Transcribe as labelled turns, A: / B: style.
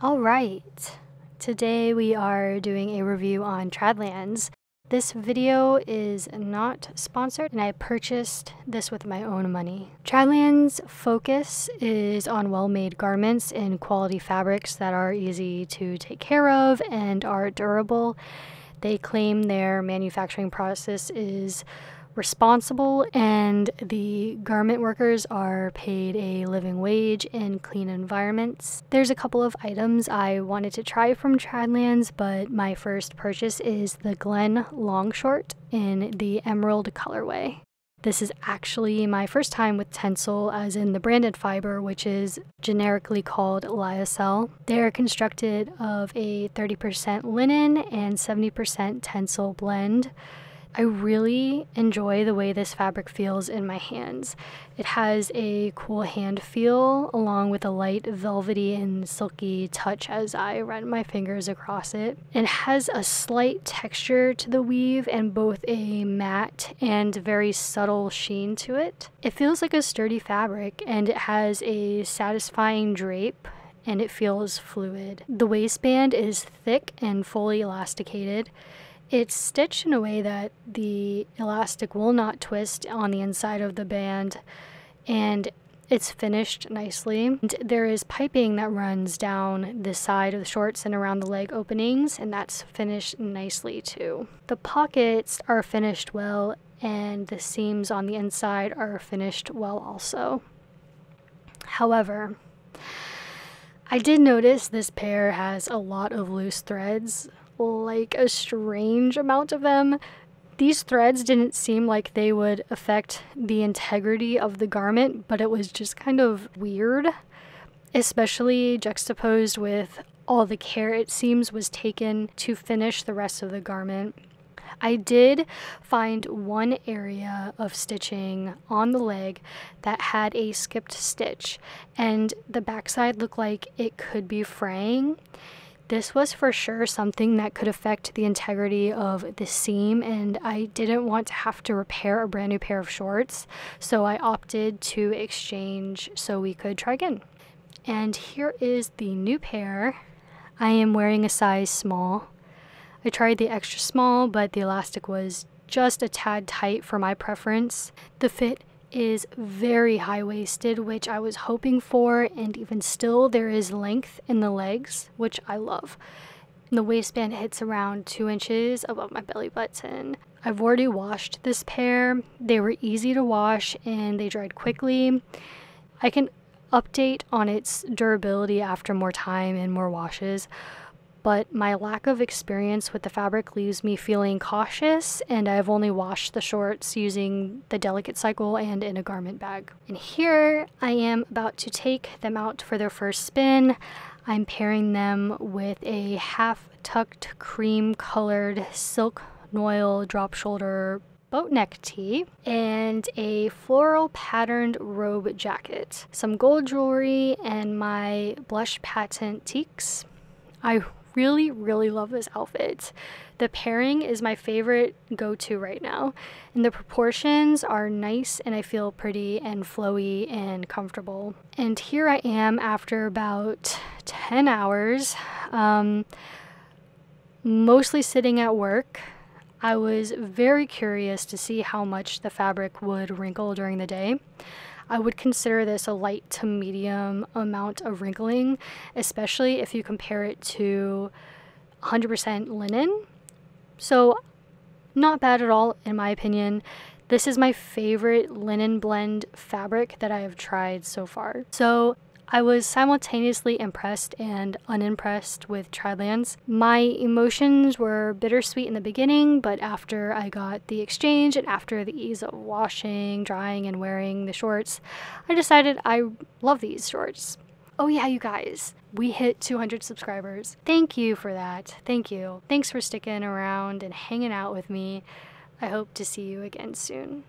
A: All right, today we are doing a review on Tradlands. This video is not sponsored and I purchased this with my own money. Tradlands' focus is on well-made garments and quality fabrics that are easy to take care of and are durable. They claim their manufacturing process is responsible and the garment workers are paid a living wage in clean environments. There's a couple of items I wanted to try from Tradlands, but my first purchase is the Glenn long short in the emerald colorway. This is actually my first time with Tencel, as in the branded fiber, which is generically called lyocell. They're constructed of a 30% linen and 70% Tencel blend. I really enjoy the way this fabric feels in my hands. It has a cool hand feel along with a light velvety and silky touch as I run my fingers across it. It has a slight texture to the weave and both a matte and very subtle sheen to it. It feels like a sturdy fabric and it has a satisfying drape and it feels fluid. The waistband is thick and fully elasticated. It's stitched in a way that the elastic will not twist on the inside of the band and it's finished nicely. And there is piping that runs down the side of the shorts and around the leg openings and that's finished nicely too. The pockets are finished well and the seams on the inside are finished well also. However, I did notice this pair has a lot of loose threads like a strange amount of them. These threads didn't seem like they would affect the integrity of the garment, but it was just kind of weird, especially juxtaposed with all the care it seems was taken to finish the rest of the garment. I did find one area of stitching on the leg that had a skipped stitch, and the backside looked like it could be fraying. This was for sure something that could affect the integrity of the seam, and I didn't want to have to repair a brand new pair of shorts, so I opted to exchange so we could try again. And here is the new pair. I am wearing a size small. I tried the extra small, but the elastic was just a tad tight for my preference. The fit is very high waisted, which I was hoping for, and even still, there is length in the legs, which I love. The waistband hits around two inches above my belly button. I've already washed this pair. They were easy to wash and they dried quickly. I can update on its durability after more time and more washes, but my lack of experience with the fabric leaves me feeling cautious and I've only washed the shorts using the delicate cycle and in a garment bag. And here I am about to take them out for their first spin. I'm pairing them with a half tucked cream colored silk noil drop shoulder boat neck tee and a floral patterned robe jacket, some gold jewelry, and my blush patent Tieks. I really, really love this outfit. The pairing is my favorite go-to right now. And the proportions are nice and I feel pretty and flowy and comfortable. And here I am after about 10 hours, um, mostly sitting at work. I was very curious to see how much the fabric would wrinkle during the day. I would consider this a light to medium amount of wrinkling, especially if you compare it to 100% linen. So, not bad at all, in my opinion. This is my favorite linen blend fabric that I have tried so far. So, I was simultaneously impressed and unimpressed with Tradlands. My emotions were bittersweet in the beginning, but after I got the exchange and after the ease of washing, drying, and wearing the shorts, I decided I love these shorts. Oh, yeah, you guys, we hit 200 subscribers. Thank you for that. Thank you. Thanks for sticking around and hanging out with me. I hope to see you again soon.